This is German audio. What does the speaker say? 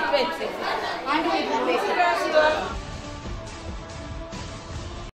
witzig.